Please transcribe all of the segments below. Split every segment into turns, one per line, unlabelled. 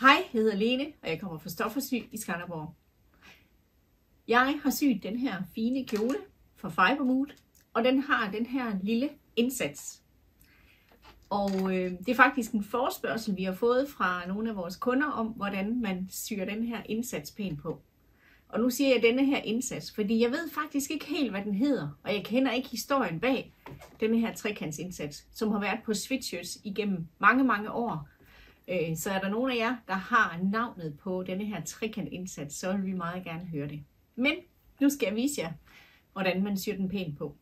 Hej, jeg hedder Lene, og jeg kommer fra Stoffersyg i Skanderborg. Jeg har syet den her fine kjole fra Fibermood, og den har den her lille indsats. Og øh, det er faktisk en forspørgsel, vi har fået fra nogle af vores kunder om, hvordan man syr den her indsats pænt på. Og nu siger jeg denne her indsats, fordi jeg ved faktisk ikke helt, hvad den hedder, og jeg kender ikke historien bag denne her trekantsindsats, som har været på Switchers igennem mange, mange år. Øh, så er der nogen af jer, der har navnet på denne her trekant indsats, så vil vi meget gerne høre det. Men nu skal jeg vise jer, hvordan man syr den pænt på.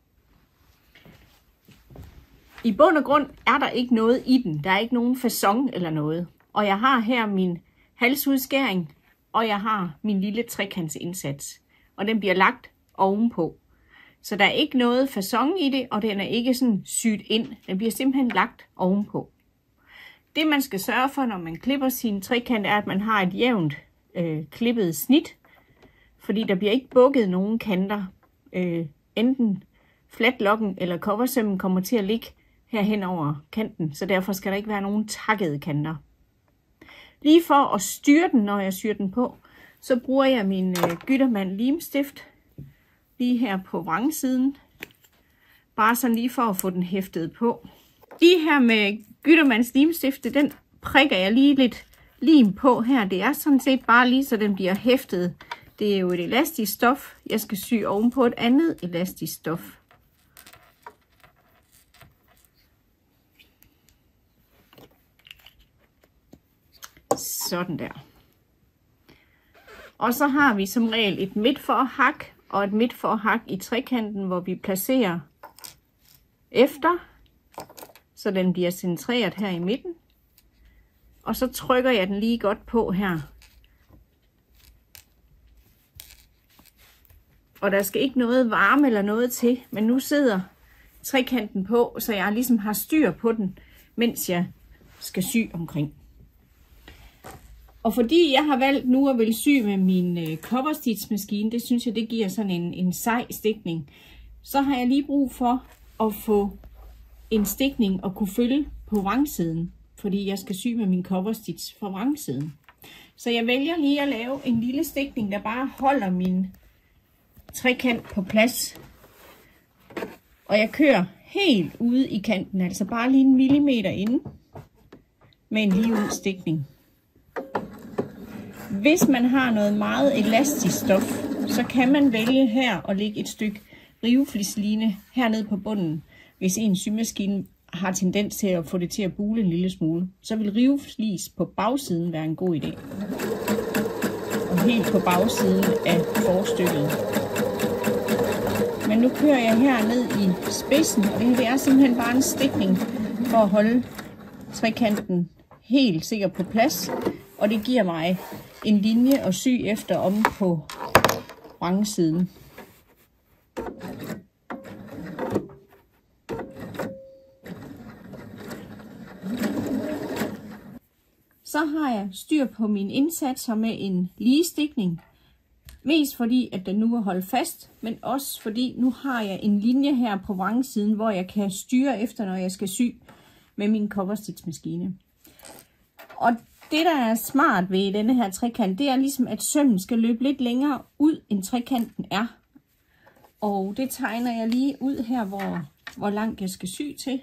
I bund og grund er der ikke noget i den. Der er ikke nogen fason eller noget. Og jeg har her min halsudskæring, og jeg har min lille trekantsindsats. Og den bliver lagt ovenpå. Så der er ikke noget fason i det, og den er ikke sådan syet ind. Den bliver simpelthen lagt ovenpå. Det man skal sørge for, når man klipper sin trekant, er, at man har et jævnt øh, klippet snit. Fordi der bliver ikke bukket nogen kanter. Øh, enten flatlokken eller coversømmen kommer til at ligge herhen over kanten, så derfor skal der ikke være nogen takkede kanter. Lige for at styre den, når jeg syr den på, så bruger jeg min øh, Gyttermand limstift lige her på vrangsiden. Bare sådan lige for at få den hæftet på de her med Gyttermands limstifte, den prikker jeg lige lidt lim på her. Det er sådan set bare lige, så den bliver hæftet. Det er jo et elastisk stof. Jeg skal sy ovenpå et andet elastisk stof. Sådan der. Og så har vi som regel et midt for hak og et midt for hak i trekanten, hvor vi placerer efter, så den bliver centreret her i midten. Og så trykker jeg den lige godt på her. Og der skal ikke noget varme eller noget til, men nu sidder trekanten på, så jeg ligesom har styr på den, mens jeg skal sy omkring. Og fordi jeg har valgt nu at vil sy med min øh, cover maskine, det synes jeg, det giver sådan en, en sej stikning, så har jeg lige brug for at få en stikning at kunne følge på vrangsiden, fordi jeg skal sy med min cover stitch fra vrangsiden. Så jeg vælger lige at lave en lille stikning, der bare holder min trekant på plads. Og jeg kører helt ude i kanten, altså bare lige en millimeter inde med en lige ud stikning. Hvis man har noget meget elastisk stof, så kan man vælge her at lægge et stykke riveflisline hernede på bunden. Hvis en symaskine har tendens til at få det til at bule en lille smule, så vil riveflis på bagsiden være en god idé. Og helt på bagsiden af forstykket. Men nu kører jeg her ned i spidsen, og det er simpelthen bare en stikning for at holde trekanten helt sikker på plads. Og det giver mig en linje at sy efter om på vrangsiden. Så har jeg styr på min indsatser med en lige stikning. Mest fordi, at den nu er holdt fast, men også fordi nu har jeg en linje her på vrangsiden, hvor jeg kan styre efter, når jeg skal sy med min coverstitch-maskine. Og det, der er smart ved denne her trekant, det er ligesom, at sømmen skal løbe lidt længere ud, end trekanten er. Og det tegner jeg lige ud her, hvor, hvor langt jeg skal sy til.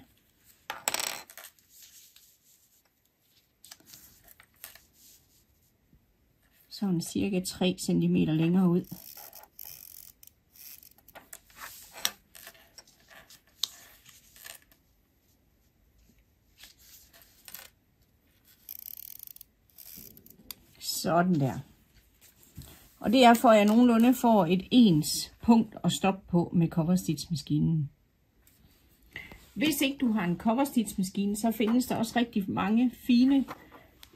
Sådan cirka 3 cm længere ud. Sådan der. Og det er for, at jeg nogenlunde får et ens punkt at stoppe på med coverstitch-maskinen. Hvis ikke du har en coverstitch-maskine, så findes der også rigtig mange fine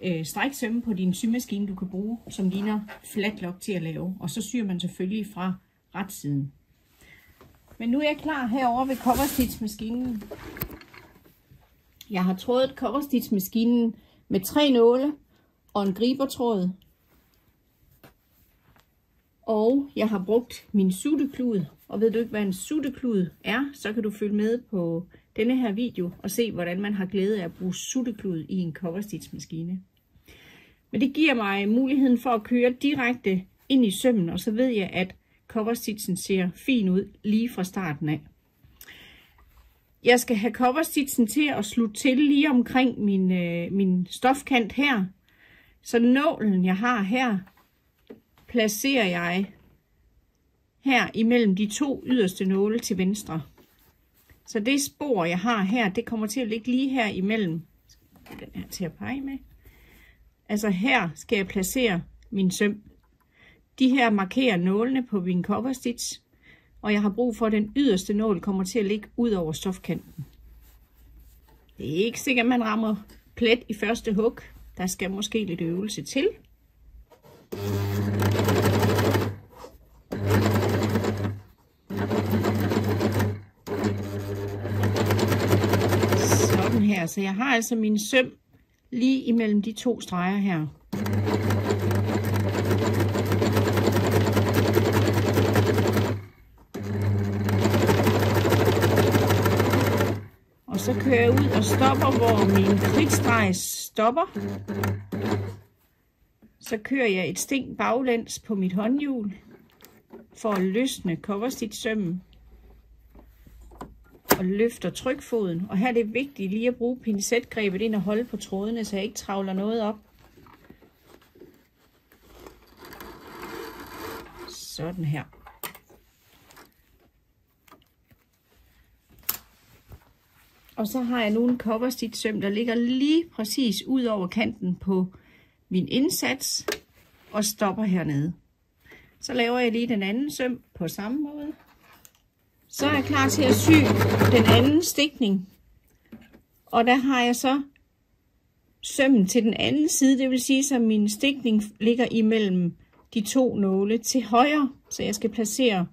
øh, stræksømme på din symaskine, du kan bruge, som ligner flatlock til at lave. Og så syr man selvfølgelig fra retsiden. Men nu er jeg klar herover ved coverstitch-maskinen. Jeg har trådet coverstitch-maskinen med tre nåle og en gribertråd. Og jeg har brugt min sutteklud, og ved du ikke, hvad en sutteklud er, så kan du følge med på denne her video og se, hvordan man har glæde af at bruge sutteklud i en coverstitch maskine. Men det giver mig muligheden for at køre direkte ind i sømmen, og så ved jeg, at coverstitchen ser fin ud lige fra starten af. Jeg skal have coverstitchen til at slutte til lige omkring min, øh, min stofkant her. Så nålen, jeg har her, placerer jeg her imellem de to yderste nåle til venstre. Så det spor, jeg har her, det kommer til at ligge lige her imellem. Den her til at pege med. Altså her skal jeg placere min søm. De her markerer nålene på min cover stitch, og jeg har brug for, at den yderste nål kommer til at ligge ud over stofkanten. Det er ikke sikkert, at man rammer plet i første hug. Der skal måske lidt øvelse til. Sådan her. Så jeg har altså min søm lige imellem de to streger her. Og så kører jeg ud og stopper, hvor min kridtstreg stopper. Så kører jeg et sting baglæns på mit håndhjul for at løsne coverstitch-sømmen og løfter trykfoden. Og her er det vigtigt lige at bruge pincetgrebet ind og holde på trådene, så jeg ikke travler noget op. Sådan her. Og så har jeg nu en coverstitch søm, der ligger lige præcis ud over kanten på min indsats og stopper hernede. Så laver jeg lige den anden søm på samme måde. Så er jeg klar til at sy den anden stikning. Og der har jeg så sømmen til den anden side, det vil sige, at min stikning ligger imellem de to nåle til højre. Så jeg skal placere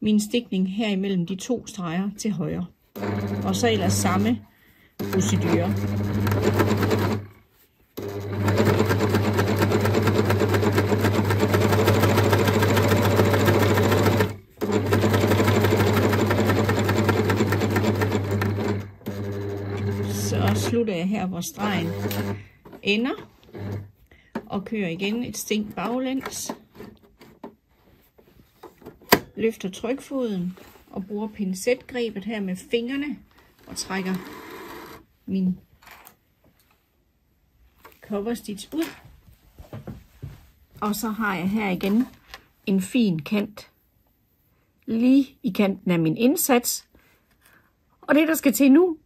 min stikning her imellem de to streger til højre. Og så ellers samme procedure. Slutter jeg her, hvor stregen ender, og kører igen et sting baglæns. Løfter trykfoden og bruger pincetgrebet her med fingrene og trækker min cover stitch ud. Og så har jeg her igen en fin kant lige i kanten af min indsats. Og det, der skal til nu,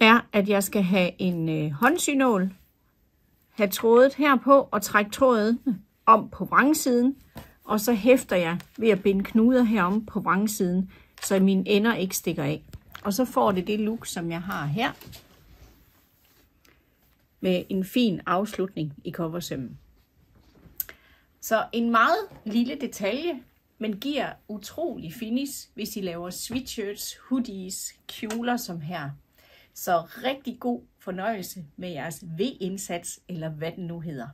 er, at jeg skal have en øh, håndsynål, have trådet herpå og trække trådet om på vrangsiden, og så hæfter jeg ved at binde knuder herom på vrangsiden, så mine ender ikke stikker af. Og så får det det look, som jeg har her, med en fin afslutning i coversømmen. Så en meget lille detalje, men giver utrolig finish, hvis I laver sweatshirts, hoodies, kjoler som her. Så rigtig god fornøjelse med jeres V-indsats, eller hvad den nu hedder.